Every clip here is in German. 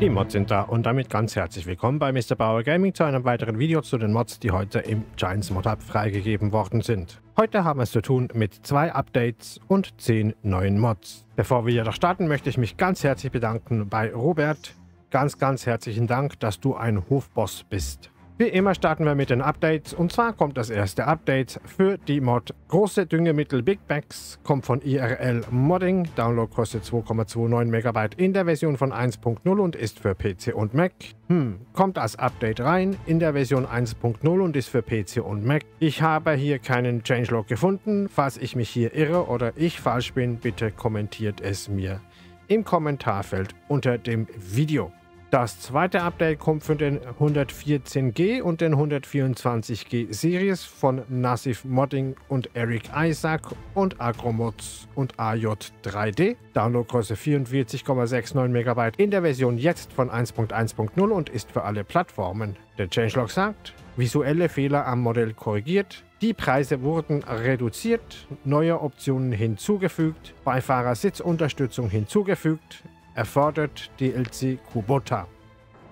Die Mods sind da und damit ganz herzlich willkommen bei Mr. Bauer Gaming zu einem weiteren Video zu den Mods, die heute im Giants Mod Hub freigegeben worden sind. Heute haben wir es zu tun mit zwei Updates und zehn neuen Mods. Bevor wir jedoch starten, möchte ich mich ganz herzlich bedanken bei Robert. Ganz, ganz herzlichen Dank, dass du ein Hofboss bist. Wie immer starten wir mit den Updates und zwar kommt das erste Update für die Mod Große Düngemittel Big Bags, kommt von IRL Modding, Download kostet 2,29 MB in der Version von 1.0 und ist für PC und Mac. Hm, kommt als Update rein in der Version 1.0 und ist für PC und Mac. Ich habe hier keinen Changelog gefunden, falls ich mich hier irre oder ich falsch bin, bitte kommentiert es mir im Kommentarfeld unter dem Video. Das zweite Update kommt für den 114G und den 124G Series von Nassif Modding und Eric Isaac und Agromods und AJ3D. Downloadgröße 44,69 MB in der Version jetzt von 1.1.0 und ist für alle Plattformen. Der Changelog sagt, visuelle Fehler am Modell korrigiert, die Preise wurden reduziert, neue Optionen hinzugefügt, Beifahrersitz-Unterstützung hinzugefügt, erfordert DLC Kubota.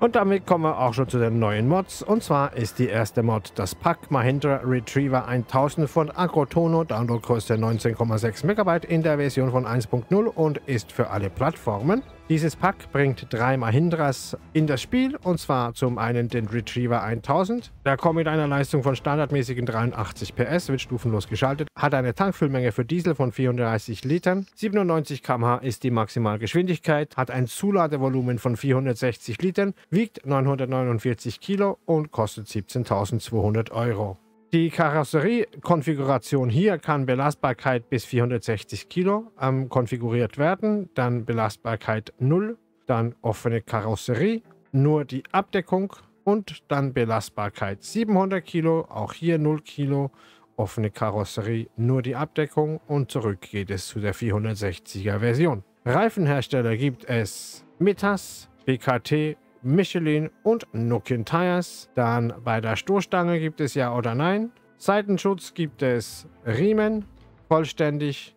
Und damit kommen wir auch schon zu den neuen Mods. Und zwar ist die erste Mod das Pack Mahindra Retriever 1000 von Agrotono, Downloadgröße 19,6 MB in der Version von 1.0 und ist für alle Plattformen. Dieses Pack bringt drei Mahindras in das Spiel und zwar zum einen den Retriever 1000. Der kommt mit einer Leistung von standardmäßigen 83 PS, wird stufenlos geschaltet, hat eine Tankfüllmenge für Diesel von 34 Litern, 97 km/h ist die Maximalgeschwindigkeit, hat ein Zuladevolumen von 460 Litern, wiegt 949 Kilo und kostet 17.200 Euro. Die Karosseriekonfiguration hier kann Belastbarkeit bis 460 Kilo ähm, konfiguriert werden, dann Belastbarkeit 0, dann offene Karosserie, nur die Abdeckung und dann Belastbarkeit 700 Kilo, auch hier 0 Kilo, offene Karosserie, nur die Abdeckung und zurück geht es zu der 460er Version. Reifenhersteller gibt es Mitas, BKT, Michelin und Nokian Tires. Dann bei der Stoßstange gibt es Ja oder Nein. Seitenschutz gibt es Riemen, vollständig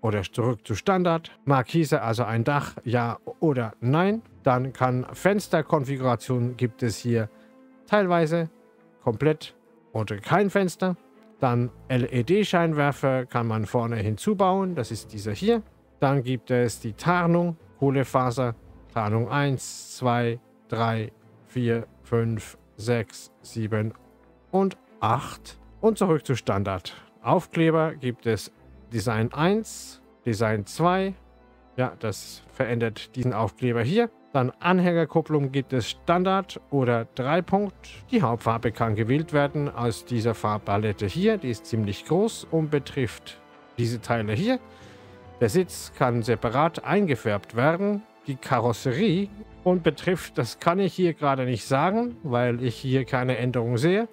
oder zurück zu Standard. Markise, also ein Dach, Ja oder Nein. Dann kann Fensterkonfiguration gibt es hier teilweise, komplett oder kein Fenster. Dann LED-Scheinwerfer kann man vorne hinzubauen, das ist dieser hier. Dann gibt es die Tarnung, Kohlefaser, Tarnung 1, 2, 3, 4, 5, 6, 7 und 8. Und zurück zu Standard. Aufkleber gibt es Design 1, Design 2. Ja, das verändert diesen Aufkleber hier. Dann Anhängerkupplung gibt es Standard oder 3 Punkt. Die Hauptfarbe kann gewählt werden aus dieser Farbpalette hier. Die ist ziemlich groß und betrifft diese Teile hier. Der Sitz kann separat eingefärbt werden. Die Karosserie und betrifft, das kann ich hier gerade nicht sagen, weil ich hier keine Änderung sehe.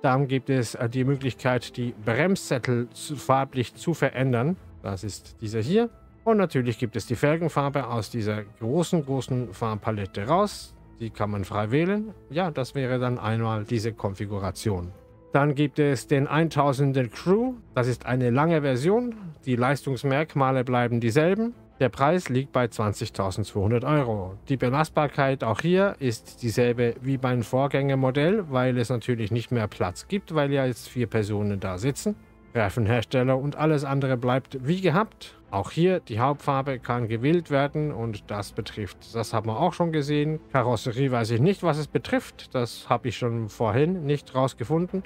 Dann gibt es äh, die Möglichkeit, die Bremssättel farblich zu verändern. Das ist dieser hier. Und natürlich gibt es die Felgenfarbe aus dieser großen, großen Farbpalette raus. Die kann man frei wählen. Ja, das wäre dann einmal diese Konfiguration. Dann gibt es den 1000er Crew. Das ist eine lange Version. Die Leistungsmerkmale bleiben dieselben. Der Preis liegt bei 20.200 Euro. Die Belastbarkeit auch hier ist dieselbe wie beim Vorgängermodell, weil es natürlich nicht mehr Platz gibt, weil ja jetzt vier Personen da sitzen. Reifenhersteller und alles andere bleibt wie gehabt. Auch hier die Hauptfarbe kann gewählt werden und das betrifft, das haben wir auch schon gesehen. Karosserie weiß ich nicht, was es betrifft, das habe ich schon vorhin nicht rausgefunden.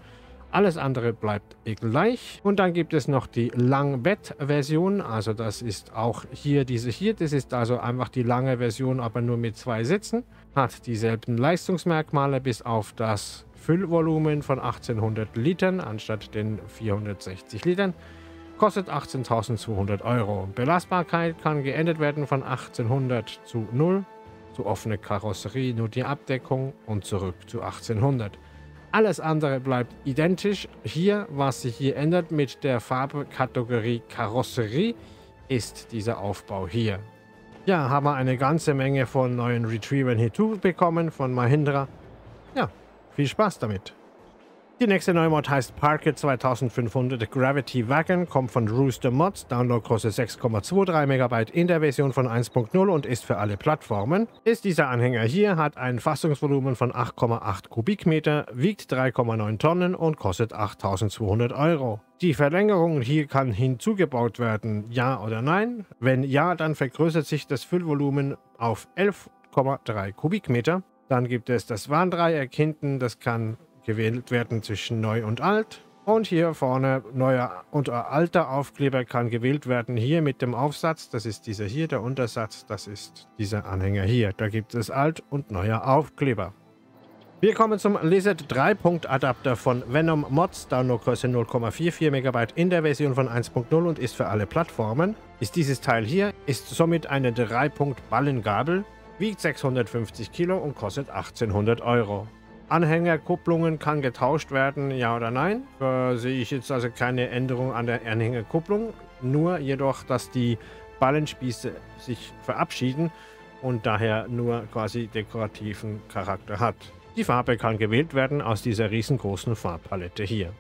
Alles andere bleibt gleich. Und dann gibt es noch die Langbett-Version. Also das ist auch hier diese hier. Das ist also einfach die lange Version, aber nur mit zwei Sitzen. Hat dieselben Leistungsmerkmale bis auf das Füllvolumen von 1800 Litern anstatt den 460 Litern. Kostet 18.200 Euro. Belastbarkeit kann geändert werden von 1800 zu 0. Zu offene Karosserie nur die Abdeckung und zurück zu 1800. Alles andere bleibt identisch. Hier, was sich hier ändert mit der Farbkategorie Karosserie, ist dieser Aufbau hier. Ja, haben wir eine ganze Menge von neuen Retrievern hinzubekommen von Mahindra. Ja, viel Spaß damit. Die nächste neue Mod heißt Parker 2500 Gravity Wagon, kommt von Rooster Mods, Downloadgröße 6,23 MB in der Version von 1.0 und ist für alle Plattformen. Ist dieser Anhänger hier, hat ein Fassungsvolumen von 8,8 Kubikmeter, wiegt 3,9 Tonnen und kostet 8200 Euro. Die Verlängerung hier kann hinzugebaut werden, ja oder nein. Wenn ja, dann vergrößert sich das Füllvolumen auf 11,3 Kubikmeter. Dann gibt es das Warndreieck hinten, das kann gewählt werden zwischen neu und alt. Und hier vorne neuer und alter Aufkleber kann gewählt werden. Hier mit dem Aufsatz, das ist dieser hier, der Untersatz, das ist dieser Anhänger hier. Da gibt es alt und neuer Aufkleber. Wir kommen zum Lizard 3 Adapter von Venom Mods, Downloadgröße 0,44 MB in der Version von 1.0 und ist für alle Plattformen. Ist dieses Teil hier, ist somit eine 3 Ballengabel, wiegt 650 Kilo und kostet 1800 Euro. Anhängerkupplungen kann getauscht werden, ja oder nein. Da sehe ich jetzt also keine Änderung an der Anhängerkupplung. Nur jedoch, dass die Ballenspieße sich verabschieden und daher nur quasi dekorativen Charakter hat. Die Farbe kann gewählt werden aus dieser riesengroßen Farbpalette hier.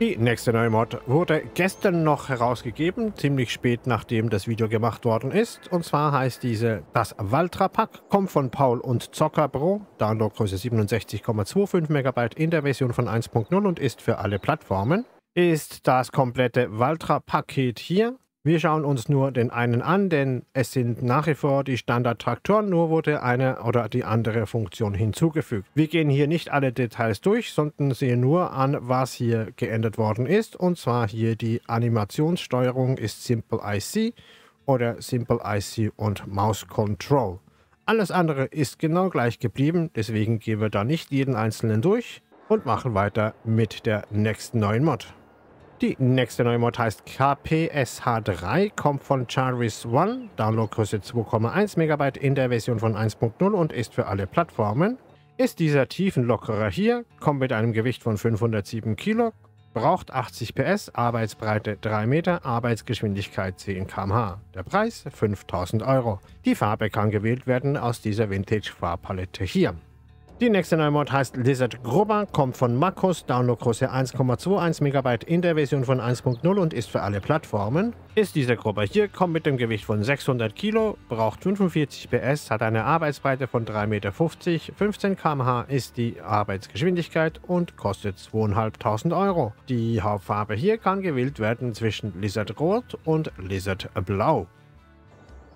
Die nächste neue Mod wurde gestern noch herausgegeben, ziemlich spät nachdem das Video gemacht worden ist. Und zwar heißt diese das Valtra Pack, kommt von Paul und Zocker Pro, Downloadgröße 67,25 MB in der Version von 1.0 und ist für alle Plattformen. Ist das komplette Valtra Paket hier wir schauen uns nur den einen an, denn es sind nach wie vor die Standard-Traktoren, nur wurde eine oder die andere Funktion hinzugefügt. Wir gehen hier nicht alle Details durch, sondern sehen nur an, was hier geändert worden ist. Und zwar hier die Animationssteuerung ist Simple IC oder Simple IC und Mouse Control. Alles andere ist genau gleich geblieben, deswegen gehen wir da nicht jeden einzelnen durch und machen weiter mit der nächsten neuen Mod. Die nächste neue Mod heißt KPSH3, kommt von Charis One, Downloadgröße 2,1 MB in der Version von 1.0 und ist für alle Plattformen. Ist dieser Tiefenlockerer hier, kommt mit einem Gewicht von 507 Kilo, braucht 80 PS, Arbeitsbreite 3 Meter, Arbeitsgeschwindigkeit 10 km/h. Der Preis 5000 Euro. Die Farbe kann gewählt werden aus dieser Vintage-Farbpalette hier. Die nächste neue Mod heißt Lizard Grubber, kommt von Makos, Downloadgröße 1,21 MB in der Version von 1.0 und ist für alle Plattformen. Ist dieser Grubber hier, kommt mit dem Gewicht von 600 Kilo, braucht 45 PS, hat eine Arbeitsbreite von 3,50 Meter, 15 km/h ist die Arbeitsgeschwindigkeit und kostet 2.500 Euro. Die Hauptfarbe hier kann gewählt werden zwischen Lizard Rot und Lizard Blau.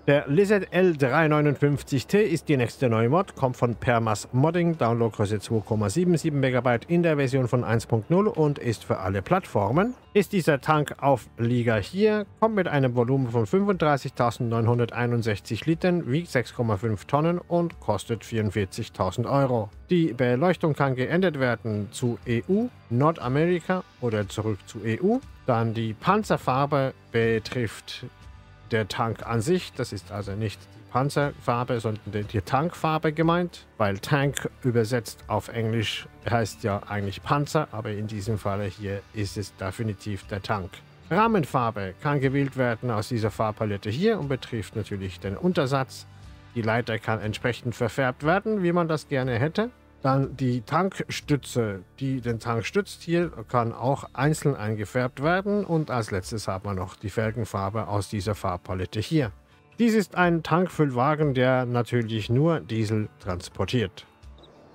Der Lizard L359T ist die nächste neue Mod, kommt von Permas Modding, Downloadgröße 2,77 MB in der Version von 1.0 und ist für alle Plattformen. Ist dieser Tankauflieger hier, kommt mit einem Volumen von 35.961 Litern, wiegt 6,5 Tonnen und kostet 44.000 Euro. Die Beleuchtung kann geändert werden zu EU, Nordamerika oder zurück zu EU. Dann die Panzerfarbe betrifft der Tank an sich. Das ist also nicht die Panzerfarbe, sondern die Tankfarbe gemeint, weil Tank übersetzt auf Englisch heißt ja eigentlich Panzer, aber in diesem Falle hier ist es definitiv der Tank. Rahmenfarbe kann gewählt werden aus dieser Farbpalette hier und betrifft natürlich den Untersatz. Die Leiter kann entsprechend verfärbt werden, wie man das gerne hätte. Dann die Tankstütze, die den Tank stützt hier, kann auch einzeln eingefärbt werden. Und als letztes haben wir noch die Felgenfarbe aus dieser Farbpalette hier. Dies ist ein Tankfüllwagen, der natürlich nur Diesel transportiert.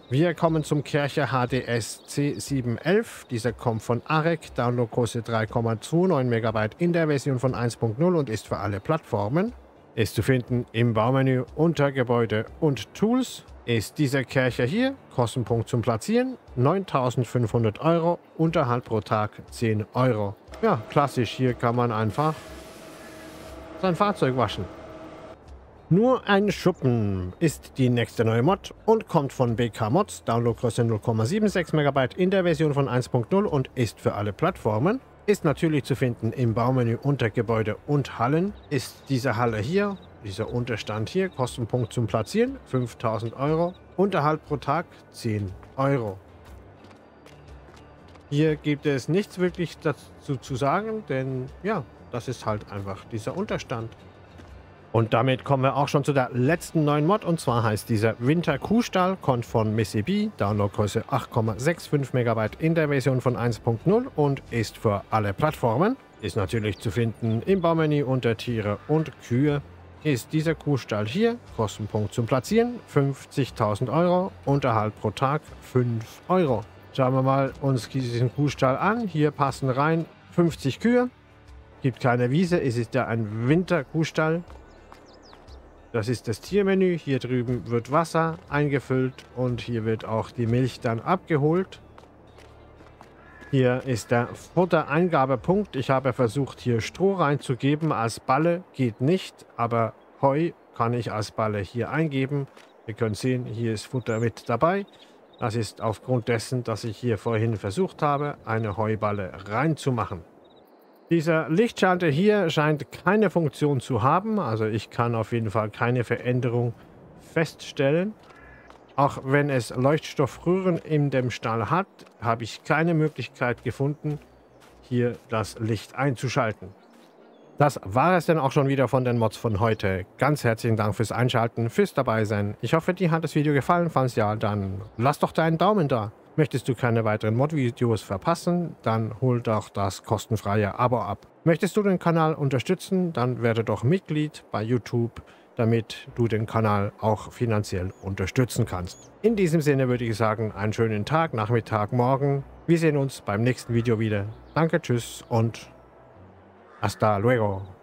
Wir kommen zum Kircher HDS C711. Dieser kommt von AREC, Downloadgröße 3,29 MB in der Version von 1.0 und ist für alle Plattformen. Ist zu finden im Baumenü unter Gebäude und Tools ist dieser Kercher hier, Kostenpunkt zum Platzieren, 9500 Euro, Unterhalt pro Tag 10 Euro. Ja, klassisch, hier kann man einfach sein Fahrzeug waschen. Nur ein Schuppen ist die nächste neue Mod und kommt von BK Mods, Downloadgröße 0,76 MB in der Version von 1.0 und ist für alle Plattformen. Ist natürlich zu finden im Baumenü unter Gebäude und Hallen. Ist diese Halle hier dieser Unterstand hier, Kostenpunkt zum Platzieren 5000 Euro, Unterhalt pro Tag 10 Euro. Hier gibt es nichts wirklich dazu zu sagen, denn ja, das ist halt einfach dieser Unterstand. Und damit kommen wir auch schon zu der letzten neuen Mod und zwar heißt dieser Winter Kuhstall, kommt von Missy B, Downloadgröße 8,65 MB in der Version von 1.0 und ist für alle Plattformen. Ist natürlich zu finden im Baumenü unter Tiere und Kühe. Ist dieser Kuhstall hier, Kostenpunkt zum Platzieren 50.000 Euro, Unterhalt pro Tag 5 Euro. Schauen wir mal uns diesen Kuhstall an. Hier passen rein 50 Kühe. Gibt keine Wiese, es ist ja ein Winterkuhstall. Das ist das Tiermenü. Hier drüben wird Wasser eingefüllt und hier wird auch die Milch dann abgeholt. Hier ist der Futtereingabepunkt. Ich habe versucht, hier Stroh reinzugeben. Als Balle geht nicht, aber Heu kann ich als Balle hier eingeben. Ihr könnt sehen, hier ist Futter mit dabei. Das ist aufgrund dessen, dass ich hier vorhin versucht habe, eine Heuballe reinzumachen. Dieser Lichtschalter hier scheint keine Funktion zu haben, also ich kann auf jeden Fall keine Veränderung feststellen. Auch wenn es Leuchtstoffröhren in dem Stall hat, habe ich keine Möglichkeit gefunden, hier das Licht einzuschalten. Das war es dann auch schon wieder von den Mods von heute. Ganz herzlichen Dank fürs Einschalten, fürs Dabeisein. Ich hoffe, dir hat das Video gefallen. Falls ja, dann lass doch deinen Daumen da. Möchtest du keine weiteren Mod-Videos verpassen, dann hol doch das kostenfreie Abo ab. Möchtest du den Kanal unterstützen, dann werde doch Mitglied bei YouTube, damit du den Kanal auch finanziell unterstützen kannst. In diesem Sinne würde ich sagen, einen schönen Tag, Nachmittag, Morgen. Wir sehen uns beim nächsten Video wieder. Danke, tschüss und hasta luego.